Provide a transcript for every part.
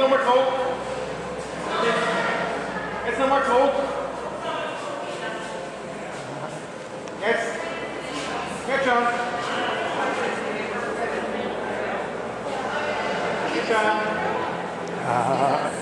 no more cold. It's no more cold. Yes. Get John. Get John. Das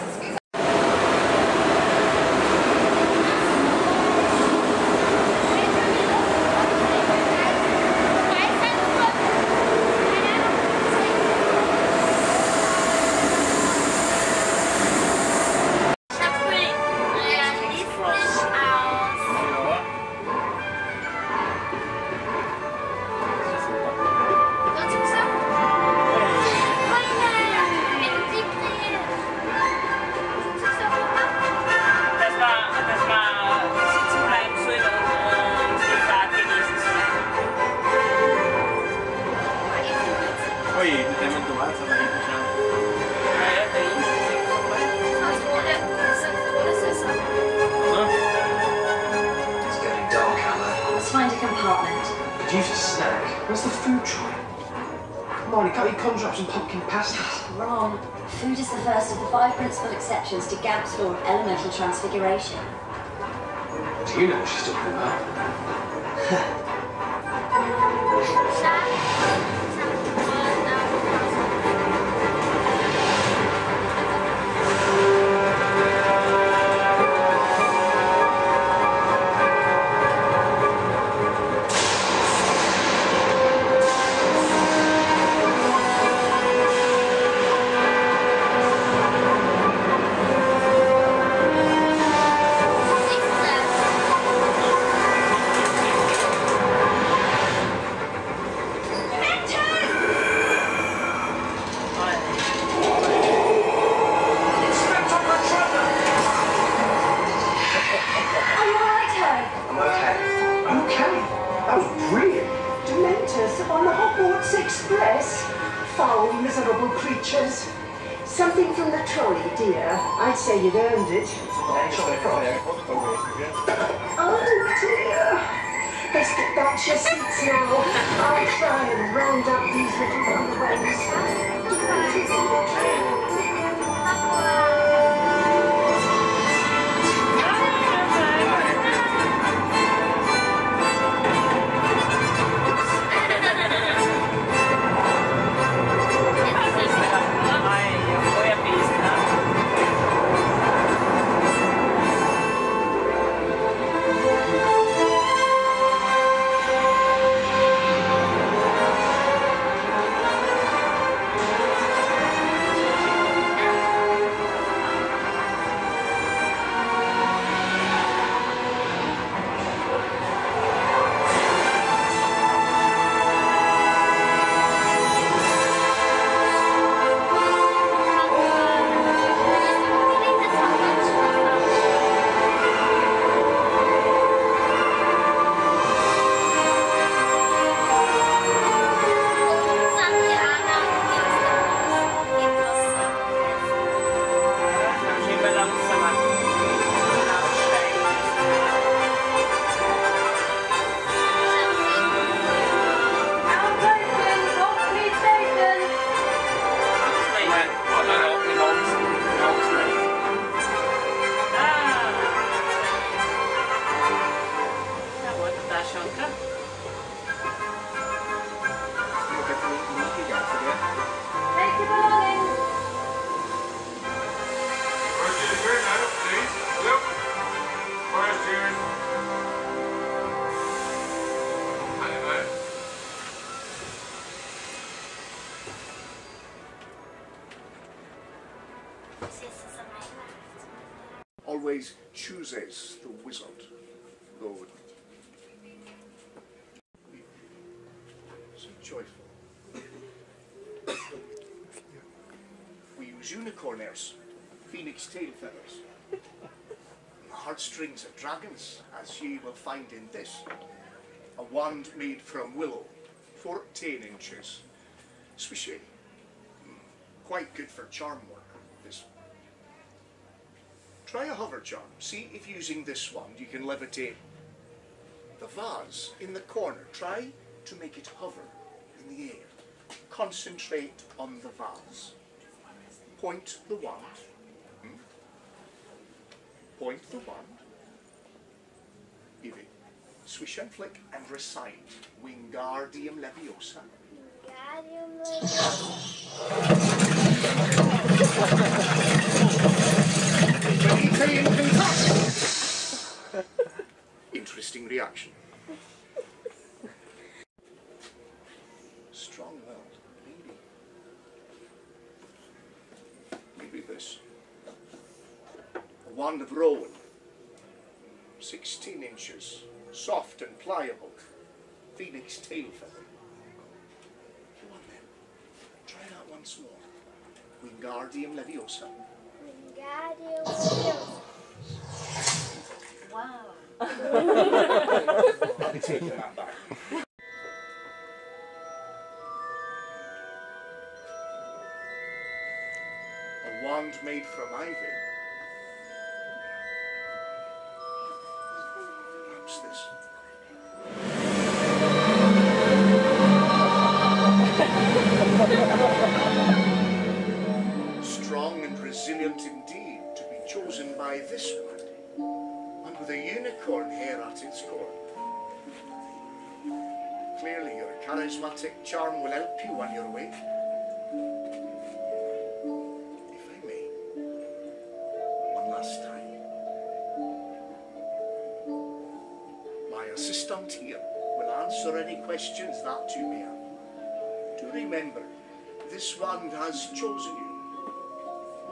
find a compartment. Could use a snack. Where's the food tray? Come on, you can't eat contrapts and pumpkin pasties. Wrong. Food is the first of the five principal exceptions to Gamp's law of elemental transfiguration. Do you know what she's talking about? Inspector Foul, miserable creatures. Something from the trolley, dear. I'd say you'd earned it. Oh, dear. Let's get back to your seats now. I'll try and round up these little runaways. Always chooses the wizard, Lord. so joyful. we use unicorn hairs, phoenix tail feathers, heartstrings of dragons, as ye will find in this. A wand made from willow, 14 inches, swishy, Mm, quite good for charm work, Try a hover charm. See if using this wand you can levitate the vase in the corner. Try to make it hover in the air. Concentrate on the vase. point the wand. Hmm? Point the wand. Give it. Swish and flick and recite Wingardium Leviosa. Benita reaction. Strong willed, maybe. This. A wand of Rowan. 16 inches. Soft and pliable. Phoenix tail feather. Go on then. Try that once more. Wingardium Leviosa. Wow. I'll be taking that back. A wand made from ivy. Perhaps this. Strong and resilient indeed to be chosen by this one, with a unicorn hair at its core. Clearly, your charismatic charm will help you on your way. If I may, one last time. My assistant here will answer any questions that you may have. Do remember, this wand has chosen you.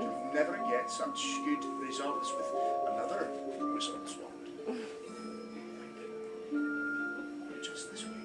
You'll never get such good results with other whistle swapped. Just this.